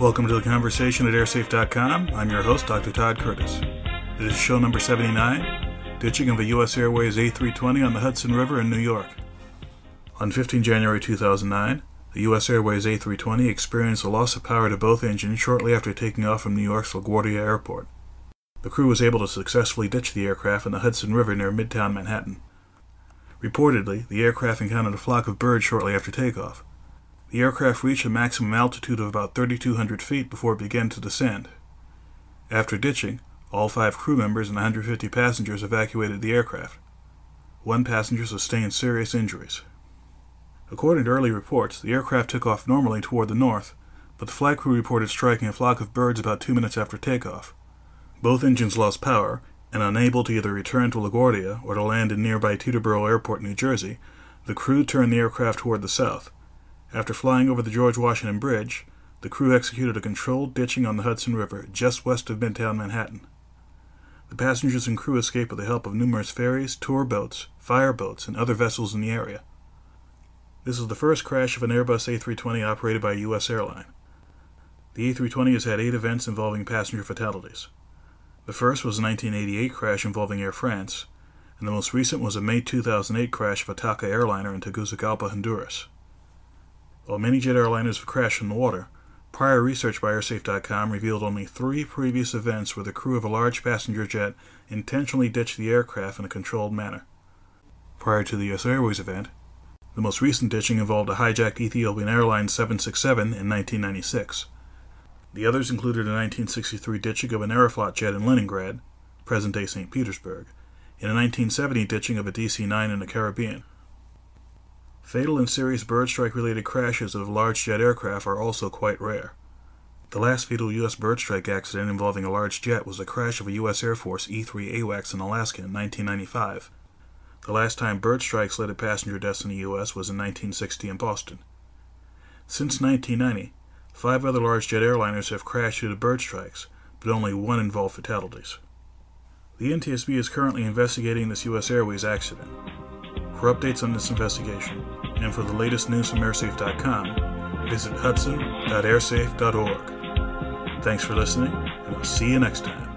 Welcome to the conversation at airsafe.com. I'm your host, Dr. Todd Curtis. This is show number 79 Ditching of a U.S. Airways A320 on the Hudson River in New York. On 15 January 2009, the U.S. Airways A320 experienced a loss of power to both engines shortly after taking off from New York's LaGuardia Airport. The crew was able to successfully ditch the aircraft in the Hudson River near Midtown Manhattan. Reportedly, the aircraft encountered a flock of birds shortly after takeoff. The aircraft reached a maximum altitude of about 3,200 feet before it began to descend. After ditching, all five crew members and 150 passengers evacuated the aircraft. One passenger sustained serious injuries. According to early reports, the aircraft took off normally toward the north, but the flight crew reported striking a flock of birds about two minutes after takeoff. Both engines lost power, and unable to either return to LaGuardia or to land in nearby Teterboro Airport, New Jersey, the crew turned the aircraft toward the south. After flying over the George Washington Bridge, the crew executed a controlled ditching on the Hudson River just west of Midtown Manhattan. The passengers and crew escaped with the help of numerous ferries, tour boats, fire boats, and other vessels in the area. This is the first crash of an Airbus A320 operated by a U.S. airline. The A320 has had eight events involving passenger fatalities. The first was a 1988 crash involving Air France, and the most recent was a May 2008 crash of a TACA airliner in Tegucigalpa, Honduras. While many jet airliners have crashed in the water, prior research by AirSafe.com revealed only three previous events where the crew of a large passenger jet intentionally ditched the aircraft in a controlled manner. Prior to the US Airways event, the most recent ditching involved a hijacked Ethiopian Airlines 767 in 1996. The others included a 1963 ditching of an Aeroflot jet in Leningrad, present day St. Petersburg, and a 1970 ditching of a DC 9 in the Caribbean. Fatal and serious bird strike related crashes of large jet aircraft are also quite rare. The last fatal U.S. bird strike accident involving a large jet was the crash of a U.S. Air Force E 3 AWACS in Alaska in 1995. The last time bird strikes led to passenger deaths in the U.S. was in 1960 in Boston. Since 1990, five other large jet airliners have crashed due to bird strikes, but only one involved fatalities. The NTSB is currently investigating this U.S. Airways accident. For updates on this investigation, and for the latest news from airsafe.com, visit hudson.airsafe.org. Thanks for listening, and I'll see you next time.